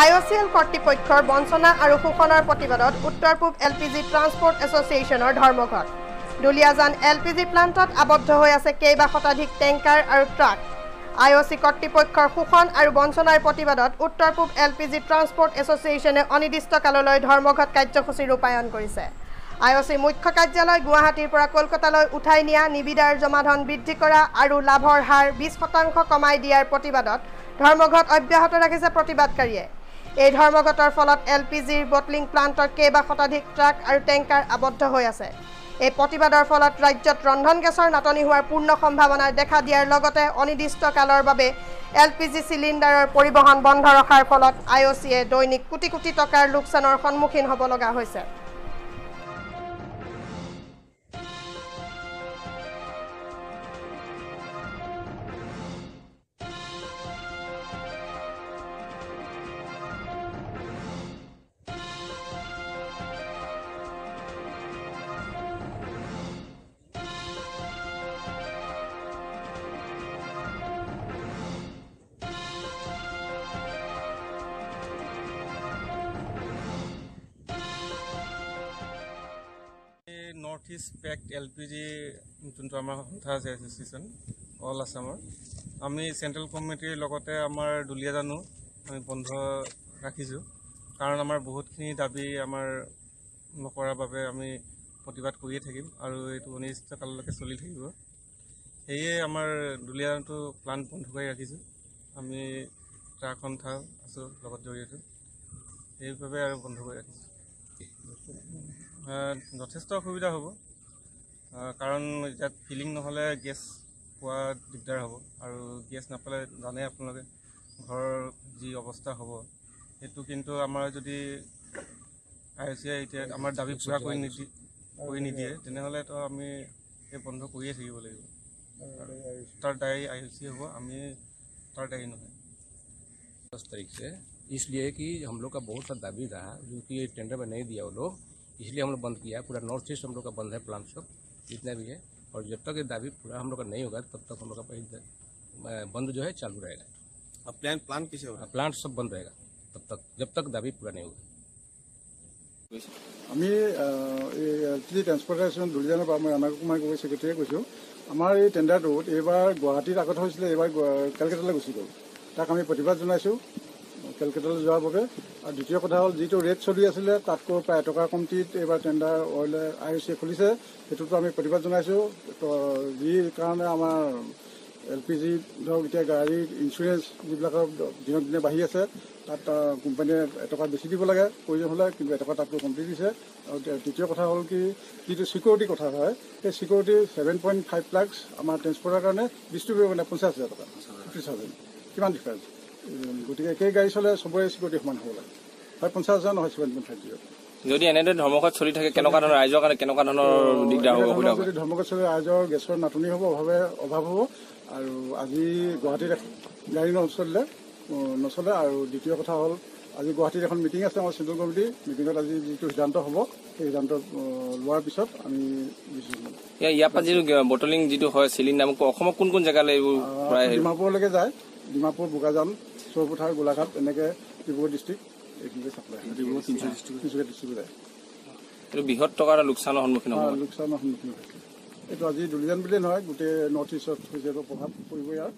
আই অ' C L কৰ্তৃপক্ষৰ বঞ্চনা আৰু শোষণৰ প্ৰতিবাদত উত্তৰ পূব এল পি জি ট্ৰান্সপৰ্ট এছ'চিয়েশ্যনৰ ধৰ্মঘট। দুলীয়াজান এল পি জি প্লাণ্টত আবদ্ধ হৈ আছে কেইবা শতাধিক টেংকাৰ আৰু ট্ৰাক। আই অ' চি কৰ্তৃপক্ষৰ শোষণ আৰু বঞ্চনাৰ প্ৰতিবাদত উত্তৰ পূব এল পি জি ট্ৰান্সপৰ্ট এছ'চিয়েশ্যনে অনিৰ্দিষ্টকাললৈ ধৰ্মঘট কাৰ্যসূচী ৰূপায়ণ কৰিছে। আই অ' চি মুখ্য কাৰ্যালয় গুৱাহাটীৰ পৰা কলকাতালৈ উঠাই নিয়া নিবিদাৰ জমাধন বৃদ্ধি কৰা আৰু লাভৰ হাৰ বিছ শতাংশ কমাই দিয়াৰ প্ৰতিবাদত ধৰ্মঘট অব্যাহত ৰাখিছে প্ৰতিবাদকাৰীয়ে। এই ধৰ্মঘটৰ ফলত এল পি জিৰ বটলিং প্লাণ্টৰ কেইবা শতাধিক ট্ৰাক আৰু টেংকাৰ আবদ্ধ হৈ আছে। এই প্ৰতিবাদৰ ফলত ৰাজ্যত ৰন্ধন গেছৰ নাটনি হোৱাৰ পূৰ্ণ সম্ভাৱনা দেখা দিয়াৰ লগতে অনিৰ্দিষ্টকালৰ বাবে এল পি জি চিলিণ্ডাৰৰ পৰিবহণ বন্ধ ৰখাৰ ফলত আই অ' চিয়ে দৈনিক কোটি কোটি টকাৰ লোকচানৰ সন্মুখীন হ'ব লগা হৈছে। ইষ্ট পেক্ট এল পি জি যোনটো আমাৰ সন্থা আছে এছ'চিয়েশ্যন অল আছামৰ আমি চেণ্ট্ৰেল কমিটিৰ লগতে আমাৰ দুলীয়াজানো আমি বন্ধ ৰাখিছোঁ। কাৰণ আমাৰ বহুতখিনি দাবী আমাৰ নকৰাৰ বাবে আমি প্ৰতিবাদ কৰিয়ে থাকিম আৰু এইটো অনিৰ্দিষ্টকাললৈকে চলি থাকিব। সেয়ে আমাৰ দুলীয়াজানটো প্লাণ্ট বন্ধ কৰি ৰাখিছোঁ। আমি ট্ৰাক সন্থা আছোঁ লগত জড়িত সেইবাবে আৰু বন্ধ কৰি ৰাখিছোঁ। যথেষ্ট অসুবিধা হ'ব আহ, কাৰণ ইয়াত ফিলিং নহ'লে গেছ পোৱা দিগদাৰ হ'ব আৰু গেছ নাপালে জানে আপোনালোকে ঘৰৰ যি অৱস্থা হ'ব সেইটো কিন্তু আমাৰ যদি আই অ' চি আই এতিয়া আমাৰ দাবী পূৰা কৰি নিদি কৰি নিদিয়ে তেনেহ'লেতো আমি এই বন্ধ কৰিয়ে থাকিব লাগিব তাৰ দায়ী আই অ' চি হ'ব আমি তাৰ দায়ী নহয় दस तारीख से इसलिए कि हम लोग का बहुत सा दाबी रहा जो कि ये टेंडर में नहीं दिया वो लोग इसलिए हम लोग बंद किया पूरा नॉर्थ ईस्ट हम लोग का बंद है प्लांट सब जितना भी है और जब तक ये दाबी पूरा हम लोग का नहीं होगा तब तक हम लोग का पहले, अ, बंद जो है चालू रहेगा अब प्लान प्लान किसे हो रहा प्लांट सब बंद रहेगा तब तक जब तक दाबी पूरा नहीं होगा আমি আহ, এই এল পি জি ট্ৰেন্সপৰ্টেশ্যন দুলিজানৰ পৰা মই ৰাণা কুমাৰ গগৈ ছেক্ৰেটাৰীয়ে কৈছোঁ আমাৰ এই টেণ্ডাৰটোত এইবাৰ গুৱাহাটীত আগত হৈছিলে এইবাৰ গুৱা- কেলকাতালৈ গুচি গ'ল তাক আমি প্ৰতিবাদ জনাইছোঁ কেলকাতালৈ যোৱাৰ বাবে। আৰু দ্বিতীয় কথা হ'ল যিটো ৰেট চলি আছিলে তাতকৈ প্ৰায় এটকা কমটিত এইবাৰ টেণ্ডাৰ অইলে আই অ' চিয়ে খুলিছে। সেইটোতো আমি প্ৰতিবাদ জনাইছোঁ। তো যি কাৰণে আমাৰ এল পি জি ধৰক এতিয়া গাড়ীৰ ইঞ্চুৰেঞ্চ যিবিলাকৰ দিনক দিনে বাঢ়ি আছে তাত কোম্পানীয়ে এটকা বেছি দিব লাগে প্ৰয়োজন হ'লে কিন্তু এটকা তাতকৈ কমটি দিছে। আৰু তৃতীয় কথা হ'ল কি যিটো চিকিউৰিটি কথা হয় সেই security seven point five lakhs আমাৰ ট্ৰেন্সপৰ্টৰ কাৰণে ডিষ্ট্ৰিবিউট মানে পঞ্চাছ হাজাৰ টকা ফিফটি থাউজেণ্ড কিমান ডিফাৰেঞ্চ গতিকে একেই গাড়ী চলে চবৰে চিকিউৰিটি সমান হ'ব লাগে। হয় পঞ্চাছ হাজাৰ নহয় ছেভেন পইণ্ট ফাইভ যদি এনেদৰে ধৰ্মঘট চলি থাকে কেনেকুৱা ধৰণৰ ৰাইজৰ কাৰণে কেনেকুৱা ধৰণৰ দিগদাৰ হ'ব অসুবিধা যদি ধৰ্মঘট চলে ৰাইজৰ গেছৰ নাটনি হ'ব অভাৱে অভাৱ হ'ব। আৰু আজি গুৱাহাটীত গাড়ী নচলিলে নচলে। আৰু দ্বিতীয় কথা হ'ল আজি গুৱাহাটীত এখন মিটিং আছে আমাৰ চেণ্ট্ৰেল কমিটি মিটিঙত আজি যিটো সিদ্ধান্ত হ'ব সেই সিদ্ধান্ত লোৱাৰ পিছত আমি ইয়াৰ পৰা যিটো বটলিং যিটো হয় চিলিণ্ডাৰ অসমৰ কোন কোন জেগালৈ এইবোৰ ডিমাপুৰলৈকে যায়। ডিমাপুৰ বোকাজান। চৌপথাৰ গোলাঘাট এনেকৈ ডিব্ৰুগড় ডিষ্ট্ৰিক্ট এইখিনিতে চাপ্লাই ডিব্ৰুগড় তিনিচুকীয়া ডিষ্ট্ৰিক্ট যায় এইটো বৃহৎ টকাৰ লোকচানৰ সন্মুখীন লোকচানৰ সন্মুখীন হৈছে এইটো আজি দুলিজান বুলিয়ে নহয় গোটেই নৰ্থ ইষ্টত হৈছে প্ৰভাৱ পৰিব ইয়াৰ